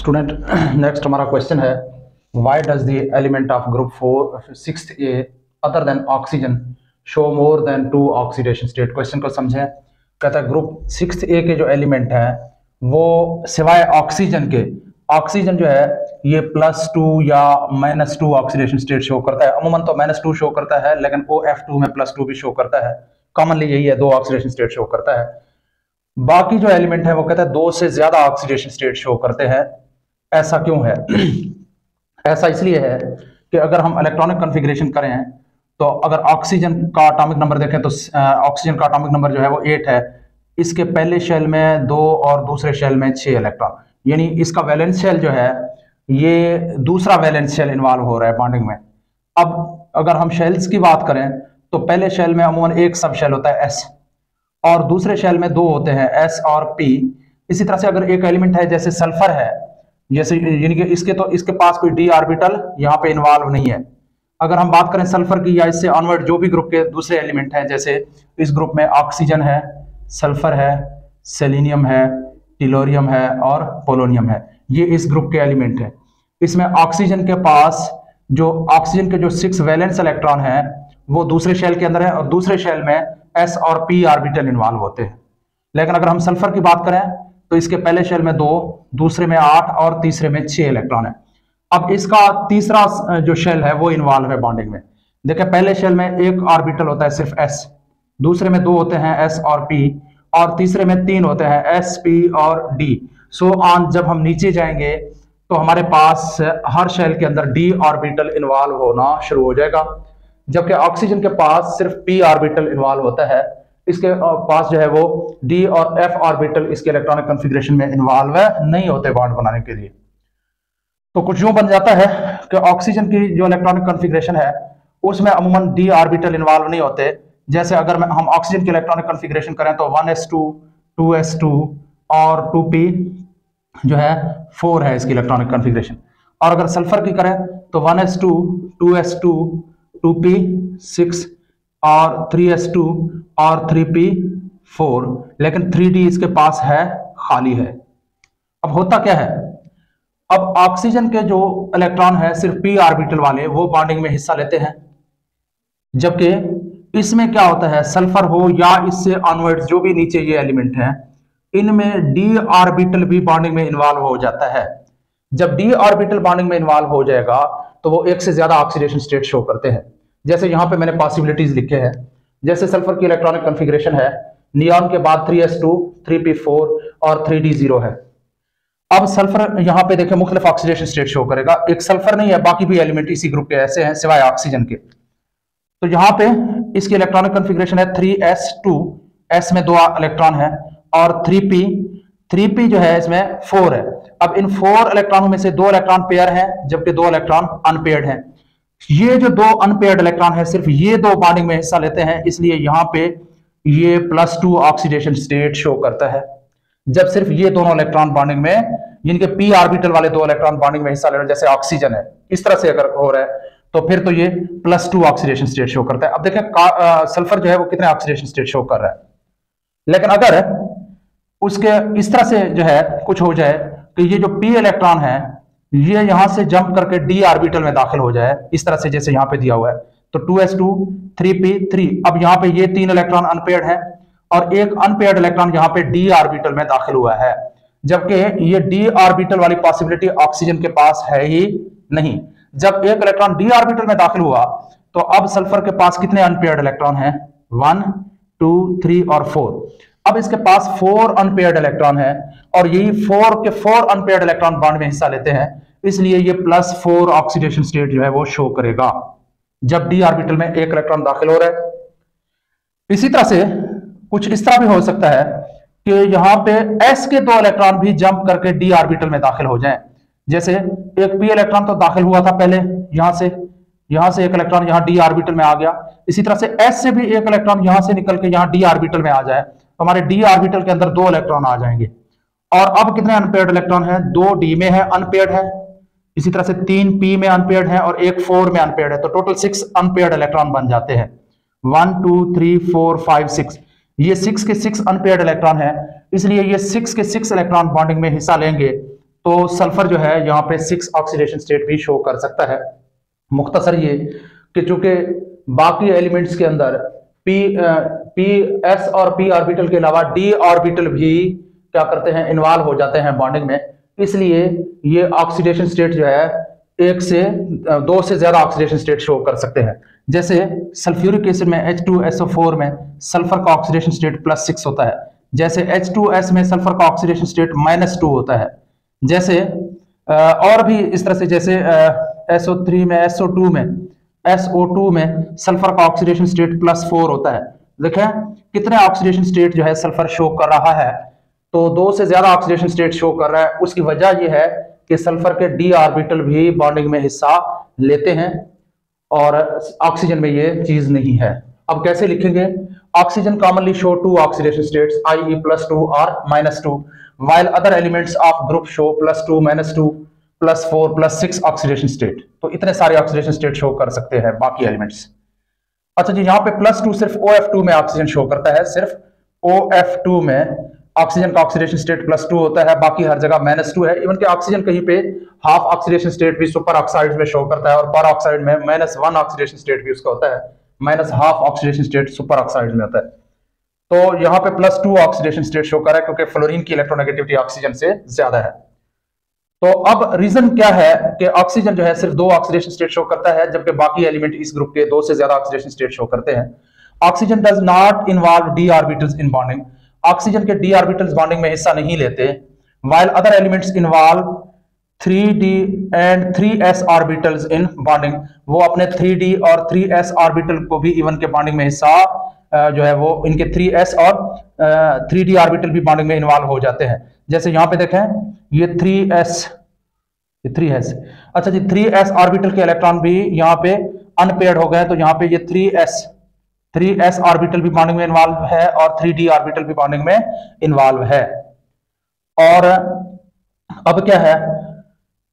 Student next हमारा question है why does the element of group four six A other than oxygen show more than two oxidation state question को समझें। कहता है group six ए के जो एलिमेंट हैं, वो सिवाय ऑक्सीजन के ऑक्सीजन जो है, ये प्लस टू या minus two oxidation state show करता है। अमूमन तो माइनस टू शो करता है, लेकिन ओ एफ़ टू में प्लस टू भी शो करता है। कॉमनली यही है, दो ऑक्सीडेशन स्टेट शो करता है। बाकी जो एलिमेंट है, वो कहता है, दो से ज़्यादा ऑक्सीडेशन स्टेट शो करते हैं। ऐसा क्यों है? ऐसा इसलिए है कि अगर हम इलेक्ट्रॉनिक कॉन्फ़िगरेशन करें तो अगर ऑक्सीजन का एटॉमिक नंबर देखें तो ऑक्सीजन का एटॉमिक नंबर जो है वो एट है। इसके पहले शेल में दो और दूसरे शेल में छह इलेक्ट्रॉन यानी इसका वैलेंस शेल जो है, ये दूसरा वैलेंस शेल इन्वॉल्व हो रहा है बॉन्डिंग में। अब अगर हम शेल्स की बात करें तो पहले शेल में अमूमन एक सब शेल होता है एस और दूसरे शेल में दो होते हैं एस और पी इसी तरह से अगर एक एलिमेंट है, जैसे सल्फ़र है जैसे यानी कि इसके तो इसके पास कोई डी ऑर्बिटल यहाँ पे इन्वॉल्व नहीं है। अगर हम बात करें सल्फ़र की या इससे ऑनवर्ड जो भी ग्रुप के दूसरे एलिमेंट हैं, जैसे इस ग्रुप में ऑक्सीजन है सल्फ़र है सेलिनियम है टिलोरियम है और पोलोनियम है। ये इस ग्रुप के एलिमेंट है। इसमें ऑक्सीजन के पास जो ऑक्सीजन के जो सिक्स वैलेंस इलेक्ट्रॉन है, वो दूसरे शेल के अंदर है और दूसरे शेल में एस और पी ऑर्बिटल इन्वॉल्व होते हैं। लेकिन अगर हम सल्फ़र की बात करें तो इसके पहले शेल में दो, दूसरे में आठ और तीसरे में छह इलेक्ट्रॉन है। अब इसका तीसरा जो शेल है वो इन्वॉल्व है बॉन्डिंग में। देखिए, पहले शेल में एक ऑर्बिटल होता है सिर्फ़ एस दूसरे में दो होते हैं एस और पी और तीसरे में तीन होते हैं एस पी और डी सो ऑन जब हम नीचे जाएँगे तो हमारे पास हर शेल के अंदर डी ऑर्बिटल इन्वॉल्व होना शुरू हो जाएगा, जबकि ऑक्सीजन के पास सिर्फ़ पी ऑर्बिटल इन्वॉल्व होता है। इसके पास जो है वो डी और एफ़ ऑर्बिटल इसके इलेक्ट्रॉनिक कॉन्फ़िगरेशन में इन्वॉल्व है, नहीं होते बॉन्ड बनाने के लिए। तो कुछ यूँ बन जाता है कि ऑक्सीजन की जो इलेक्ट्रॉनिक कॉन्फ़िगरेशन है, उसमें अमूमन डी ऑर्बिटल इन्वॉल्व नहीं होते। जैसे अगर हम ऑक्सीजन की इलेक्ट्रॉनिक कॉन्फ़िगरेशन करें तो one S two two S two और टू पी जो है फोर है इसकी इलेक्ट्रॉनिक कॉन्फ़िगरेशन और अगर सल्फ़र की करें तो one S two two S two two P six और थ्री एस टू और थ्री पी फोर लेकिन थ्री डी इसके पास है, खाली है। अब होता क्या है? अब ऑक्सीजन के जो इलेक्ट्रॉन है, सिर्फ़ पी ऑर्बिटल वाले, वो बॉन्डिंग में हिस्सा लेते हैं। जबकि इसमें क्या होता है? सल्फ़र हो या इससे ऑनवर्ड्स जो भी नीचे ये एलिमेंट है, इनमें डी ऑर्बिटल भी बॉन्डिंग में इन्वॉल्व हो जाता है। जब डी ऑर्बिटल बॉन्डिंग में इन्वॉल्व हो जाएगा तो वो एक से ज़्यादा ऑक्सीडेशन स्टेट शो करते हैं। जैसे यहाँ पे मैंने पॉसिबिलिटीज लिखे हैं, जैसे सल्फ़र की इलेक्ट्रॉनिक कॉन्फ़िगरेशन है नियॉन के बाद 3s2 3p4 और 3d0 है। अब सल्फ़र यहाँ पे देखें मुख्तलिफ़ ऑक्सीडेशन स्टेट शो करेगा। एक सल्फ़र नहीं है, बाकी भी एलिमेंट इसी ग्रुप के ऐसे हैं, सिवाय ऑक्सीजन के। तो यहाँ पे इसकी इलेक्ट्रॉनिक कॉन्फ़िगरेशन है थ्री 3s2 s में दो इलेक्ट्रॉन है और 3p 3p जो है इसमें 4 है। अब इन फोर इलेक्ट्रॉनों में से दो इलेक्ट्रॉन पेयर हैं, जबकि दो इलेक्ट्रॉन अनपेयर्ड हैं। ये जो दो अनपेयर्ड इलेक्ट्रॉन है, सिर्फ़ ये दो बॉन्डिंग में हिस्सा लेते हैं, इसलिए यहाँ पे ये plus two oxidation state show करता है। जब सिर्फ़ ये दोनों इलेक्ट्रॉन बॉन्डिंग में जिनके पी ऑर्बिटल वाले दो इलेक्ट्रॉन बॉन्डिंग में हिस्सा ले रहे हैं, जैसे ऑक्सीजन है, इस तरह से अगर हो रहा है तो फिर तो ये plus two oxidation state show करता है। अब देखें सल्फ़र जो है वो कितने ऑक्सीडेशन स्टेट शो कर रहा है। लेकिन अगर उसके इस तरह से जो है, कुछ हो जाए कि ये जो पी इलेक्ट्रॉन है ये यहाँ से जंप करके डी आर्बिटल में दाखिल हो जाए, इस तरह से जैसे यहाँ पे दिया हुआ है। तो two S two three P three अब यहाँ पे ये तीन इलेक्ट्रॉन अनपेड है और एक अनपेड इलेक्ट्रॉन यहाँ पे डी आर्बिटल में दाखिल हुआ है। जबकि ये डी आर्बिटल वाली पॉसिबिलिटी ऑक्सीजन के पास है ही नहीं। जब एक इलेक्ट्रॉन डी आर्बिटल में दाखिल हुआ तो अब सल्फ़र के पास कितने अनपेड इलेक्ट्रॉन है? वन टू थ्री और फोर अब इसके पास फोर अनपेयर्ड इलेक्ट्रॉन है और यही फोर के फोर अनपेयर्ड इलेक्ट्रॉन बॉन्ड में हिस्सा लेते हैं। इसलिए ये प्लस फोर ऑक्सीडेशन स्टेट जो है वो शो करेगा। जब डी ऑर्बिटल में एक इलेक्ट्रॉन दाखिल हो रहा है। इसी तरह से कुछ इस तरह भी हो सकता है कि यहाँ पे एस के दो इलेक्ट्रॉन भी जंप करके डी ऑर्बिटल में दाखिल हो जाएँ। जैसे एक पी इलेक्ट्रॉन तो दाखिल हुआ था पहले, यहाँ से यहाँ से एक इलेक्ट्रॉन यहाँ डी ऑर्बिटल में आ गया। इसी तरह से एस से भी एक इलेक्ट्रॉन यहाँ से निकल के यहाँ डी ऑर्बिटल में आ जाए। हमारे डी ऑर्बिटल के अंदर दो इलेक्ट्रॉन आ जाएँगे। और अब कितने अनपेयर्ड इलेक्ट्रॉन है? दो डी में है अनपेयर्ड है। इसी तरह से तीन पी में अनपेयर्ड है और एक फोर में अनपेयर्ड है। तो टोटल सिक्स अनपेयर्ड इलेक्ट्रॉन बन जाते हैं। One two three four five six ये सिक्स के सिक्स अनपेयर्ड इलेक्ट्रॉन है। इसलिए ये सिक्स के सिक्स इलेक्ट्रॉन बॉन्डिंग में हिस्सा लेंगे तो सल्फ़र जो है, यहाँ पे सिक्स ऑक्सीडेशन स्टेट भी शो कर सकता है। मुख्तसर ये कि चूँकि बाकी एलिमेंट्स के अंदर पी पी एस और पी ऑर्बिटल के अलावा डी ऑर्बिटल भी क्या करते हैं इन्वॉल्व हो जाते हैं बॉन्डिंग में। इसलिए ये ऑक्सीडेशन स्टेट जो है, एक से दो से ज़्यादा ऑक्सीडेशन स्टेट शो कर सकते हैं। जैसे सल्फ्यूरिक एसिड में H2SO4 में सल्फ़र का ऑक्सीडेशन स्टेट प्लस सिक्स होता है। जैसे H2S में सल्फ़र का ऑक्सीडेशन स्टेट माइनस टू होता है। जैसे और भी इस तरह से, जैसे SO3 में SO2 में SO2 में सल्फ़र का ऑक्सीडेशन स्टेट प्लस फोर होता है। देखें, कितने ऑक्सीडेशन स्टेट जो है सल्फ़र शो कर रहा है। तो दो से ज़्यादा ऑक्सीडेशन स्टेट शो कर रहा है। उसकी वजह यह है कि सल्फ़र के डी ऑर्बिटल भी बॉन्डिंग में हिस्सा लेते हैं और ऑक्सीजन में ये चीज़ नहीं है। अब कैसे लिखेंगे? Oxygen commonly show two oxidation states i e plus two और minus two while other elements of group show plus two minus two plus four plus six oxidation state तो इतने सारे ऑक्सीडेशन स्टेट शो कर सकते हैं बाकी elements अच्छा जी यहाँ पे प्लस टू सिर्फ़ ओ एफ़ टू में ऑक्सीजन शो करता है सिर्फ़ ओ एफ़ टू में ऑक्सीजन का ऑक्सीडेशन स्टेट प्लस टू होता है बाकी हर जगह माइनस टू है। इवन के ऑक्सीजन कहीं पे हाफ़ ऑक्सीडेशन स्टेट भी सुपर ऑक्साइड में शो करता है और पर ऑक्साइड में माइनस वन ऑक्सीडेशन स्टेट भी उसका होता है minus half oxidation state super oxide में होता है। तो यहाँ पे plus two oxidation state show कर रहा है क्योंकि फ्लोरीन की इलेक्ट्रोनेगेटिविटी ऑक्सीजन से ज़्यादा है। तो अब रीजन क्या है कि ऑक्सीजन जो है सिर्फ़ दो ऑक्सीडेशन स्टेट शो करता है, जबकि बाकी एलिमेंट इस ग्रुप के दो से ज़्यादा ऑक्सीडेशन स्टेट शो करते हैं। Oxygen does not involve d orbitals in bonding oxygen के डी ऑर्बिटल्स बॉन्डिंग में हिस्सा नहीं लेते while other elements involve 3d and 3s orbitals in bonding वो अपने 3d और 3s ऑर्बिटल को भी इवन के बॉन्डिंग में हिस्सा जो है वो इनके 3s और 3d ऑर्बिटल भी बॉन्डिंग में इन्वॉल्व हो जाते हैं। जैसे यहाँ पे देखें, ये 3s ये 3s अच्छा जी 3s ऑर्बिटल के इलेक्ट्रॉन भी यहाँ पे अनपेयर्ड हो गए तो यहाँ पे ये 3s 3s ऑर्बिटल भी बॉन्डिंग में इन्वॉल्व है और 3d ऑर्बिटल भी बॉन्डिंग में इन्वॉल्व है। और, अब क्या है?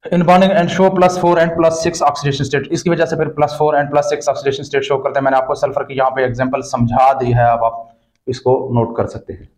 In bonding and show plus four and plus six oxidation state इसकी वजह से फिर plus four and plus six oxidation state show करते हैं। मैंने आपको सल्फ़र की यहाँ पे एग्जांपल समझा दी है। अब आप इसको नोट कर सकते हैं।